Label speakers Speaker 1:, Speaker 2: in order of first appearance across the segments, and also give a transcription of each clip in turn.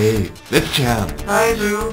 Speaker 1: Hey, let's jam.
Speaker 2: Kaizu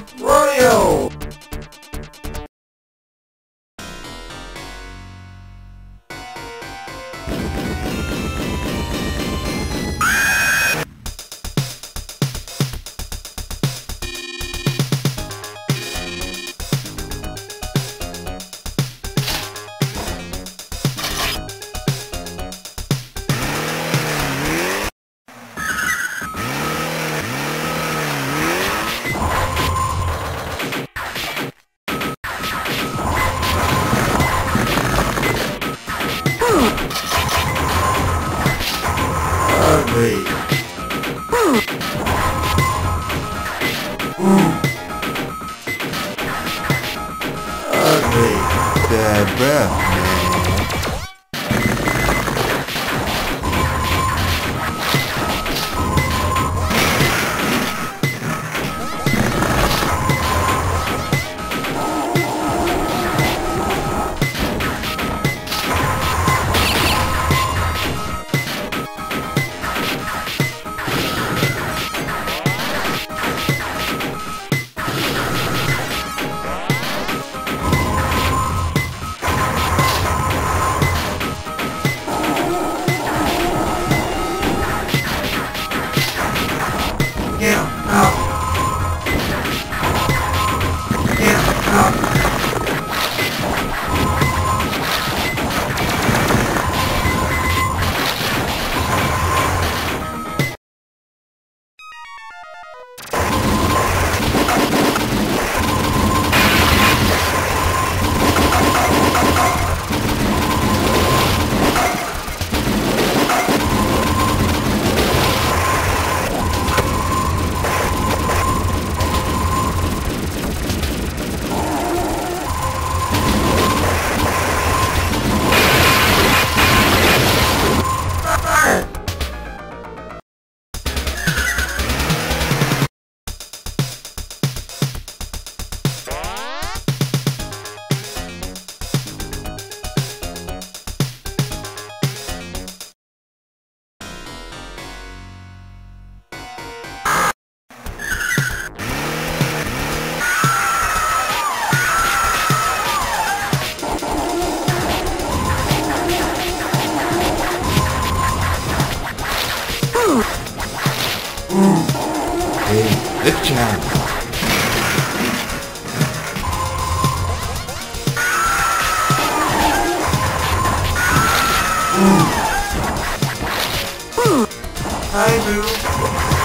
Speaker 2: Kaizu. Get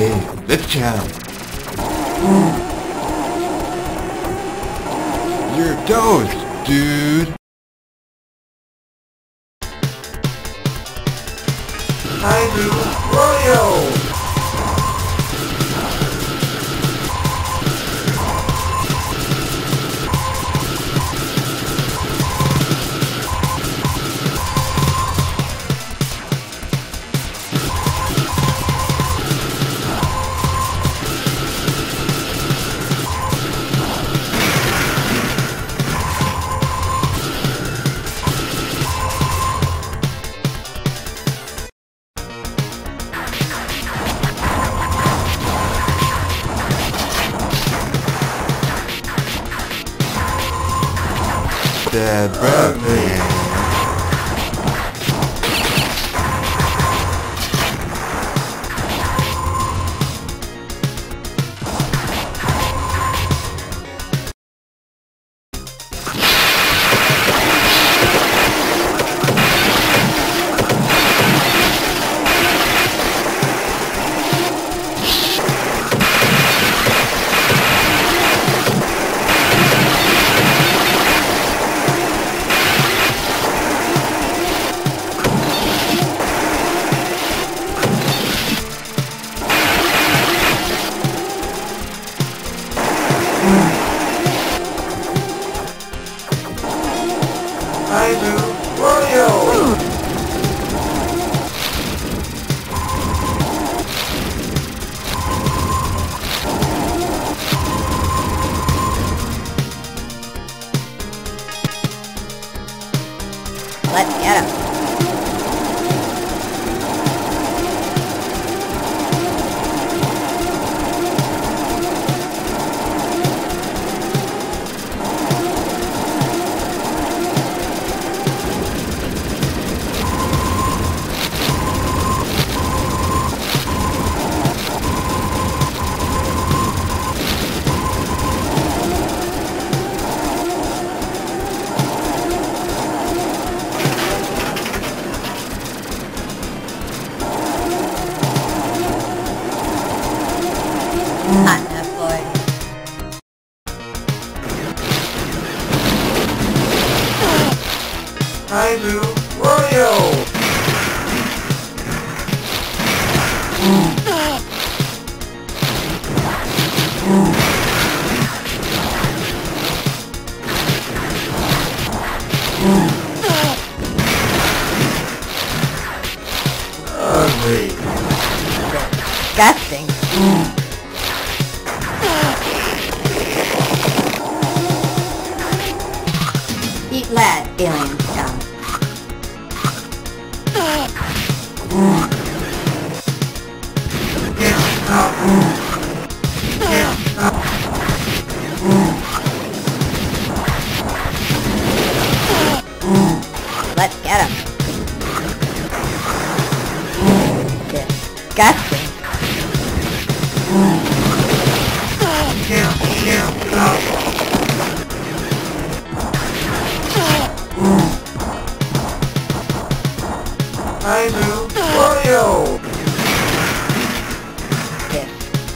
Speaker 1: Hey, good job. You're
Speaker 2: a ghost, dude.
Speaker 3: Let's get him.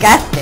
Speaker 3: podcast.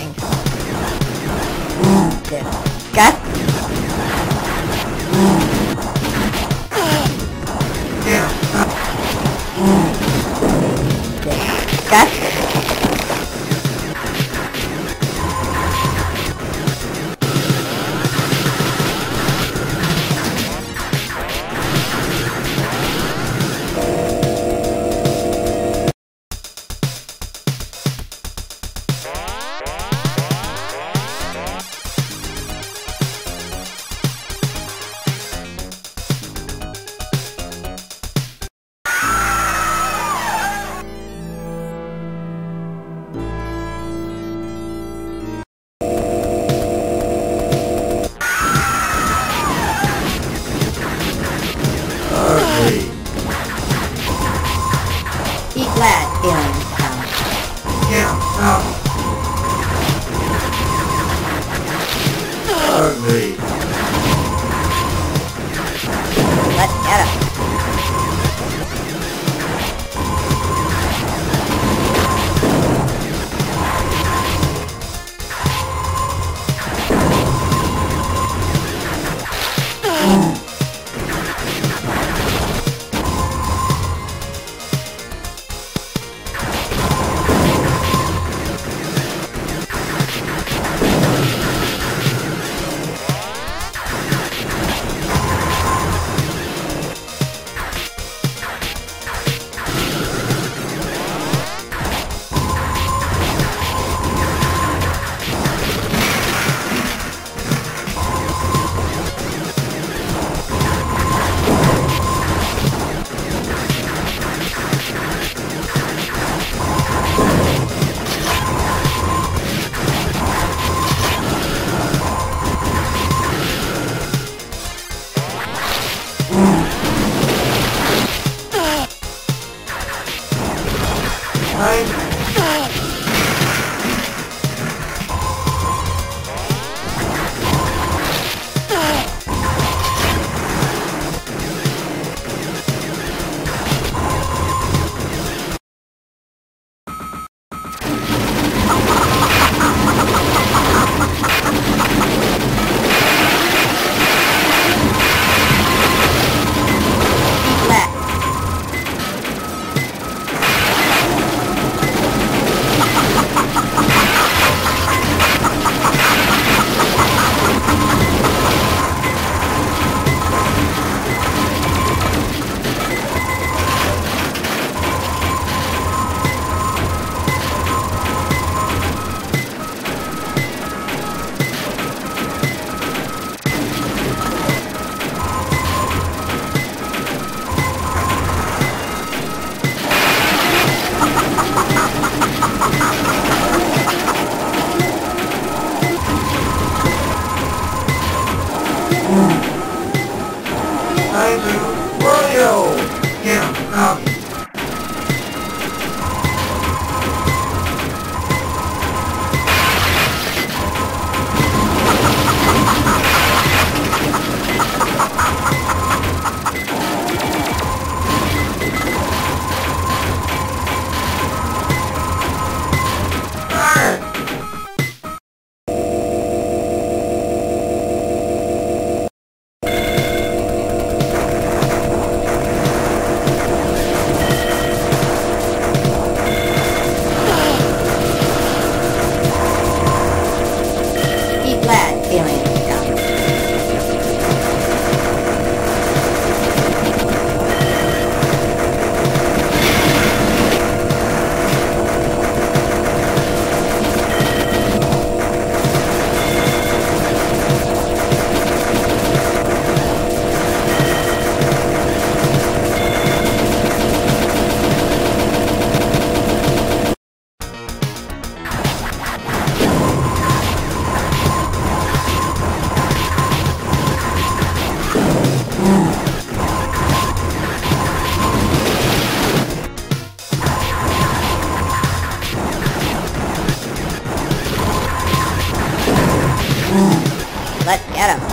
Speaker 3: Glad aliens come.
Speaker 2: Get
Speaker 3: Let's get him.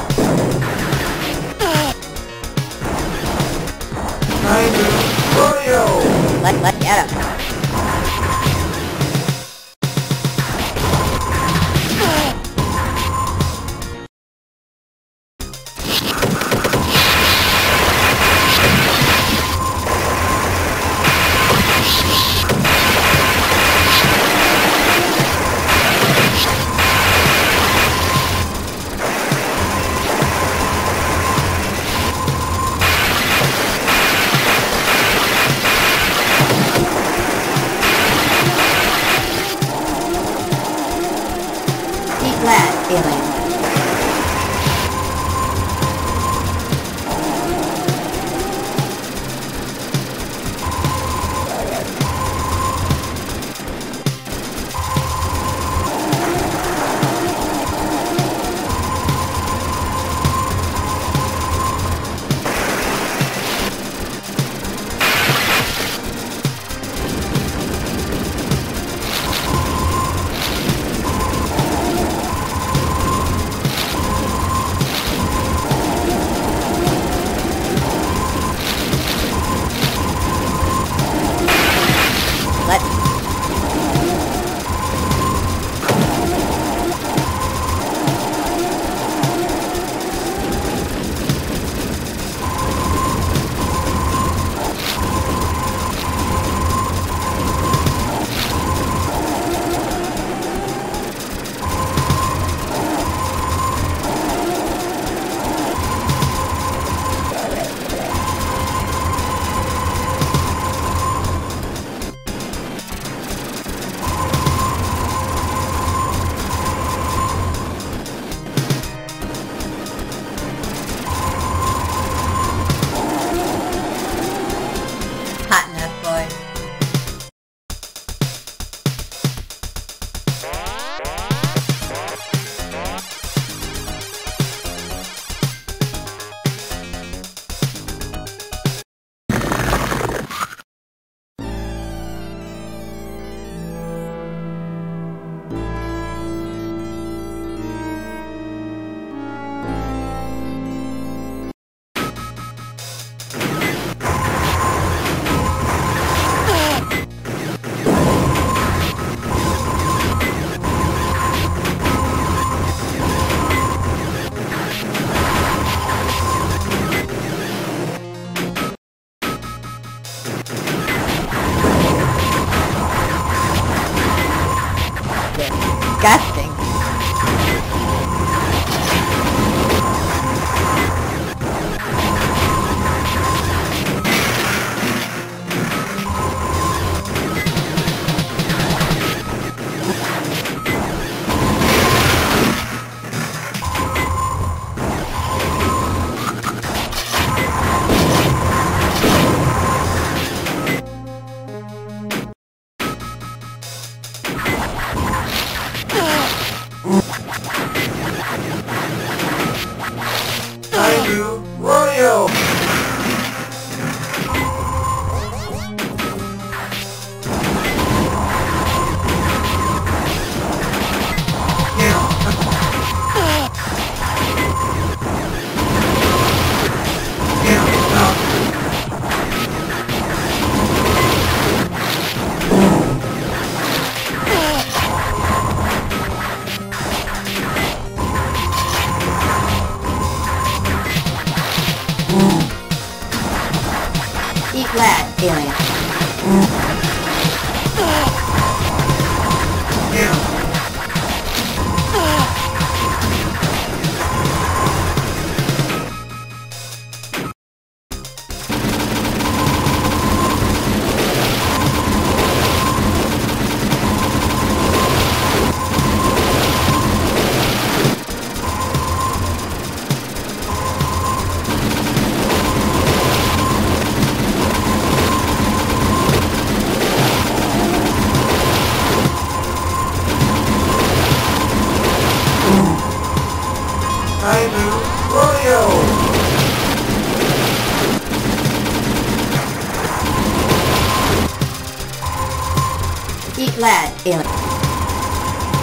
Speaker 3: Be glad,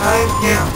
Speaker 3: alien.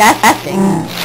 Speaker 3: disgusting. Ugly.